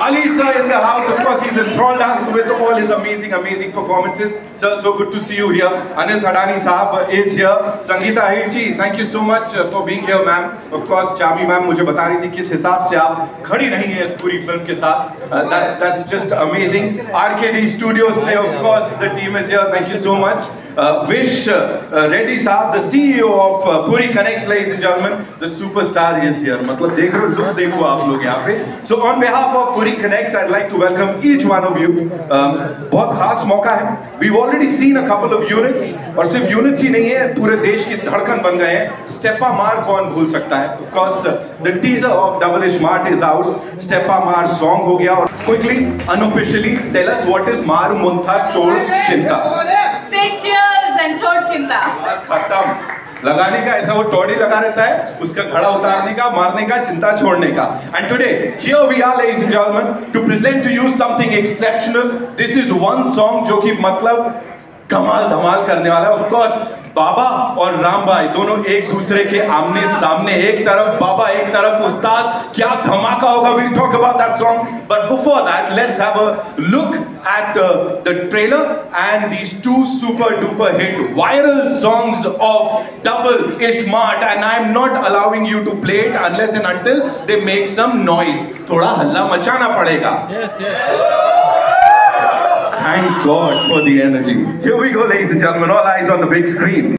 Ali sir in the house, of course, he's enthralled us with all his amazing, amazing performances. Sir, so good to see you here. Anil Thadani Saab is here. Sangeeta Ahirji, thank you so much uh, for being here, ma'am. Of course, Chami ma'am मुझे बता रही थी किस हिसाब से आप खड़ी रही हैं इस पूरी फिल्म के साथ. Uh, that's that's just amazing. RKD Studios से, of course, the team is here. Thank you so much. Uh, Vish uh, uh, Reddy Saab, the CEO of uh, Puri Connects, ladies and gentlemen, the superstar is here. मतलब देख रहे हो look देखो आप लोग यहाँ पे. So on behalf of Puri Connects, I'd like to welcome each one of you. Um, बहुत खास मौका है. We've already seen a couple of units और सिर्फ़ units ही नहीं है पूरे देश की धड़कन बन गए हैं. Steppa Mar कौन भूल सकता है? Of course, uh, the teaser of Double Smart is out. Steppa Mar song हो गया और quickly, unofficially, tell us what is Mar Muntha Chor Chinta. Say cheers and chod chinta. खत्म लगाने का, ऐसा वो टॉडी लगा रहता है, उसका घड़ा उतारने का, मारने का, चिंता छोड़ने का। And today here we are ladies and gentleman to present to you something exceptional this is one song जो कि मतलब कमाल धमाल करने वाला है। ऑफ़ कोर्स बाबा और राम भाई दोनों एक दूसरे के आमने सामने एक तरफ़ बाबा एक तरफ़ उस्ताद। क्या धमाका होगा we talk about that song but before that let's have a look at the trailer and these two super duper hit viral songs of Double Smart and I am not allowing you to play it unless and until they make some noise थोड़ा हल्ला मचाना पड़ेगा। Yes, yes. Thank God for the energy. Here we go, ladies and gentlemen. All eyes on the big screen.